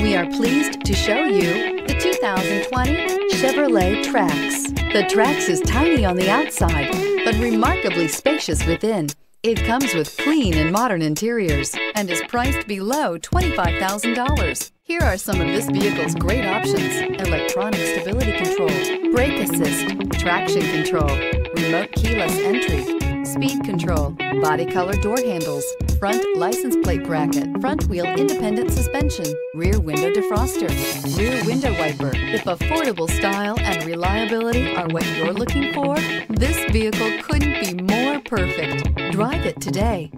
We are pleased to show you the 2020 Chevrolet Trax. The Trax is tiny on the outside, but remarkably spacious within. It comes with clean and modern interiors and is priced below $25,000. Here are some of this vehicle's great options. Electronic stability control, brake assist, traction control, remote keyless entry, speed control, body color door handles, front license plate bracket, front wheel independent suspension, rear window defroster, rear window wiper. If affordable style and reliability are what you're looking for, this vehicle couldn't be more perfect. Drive it today.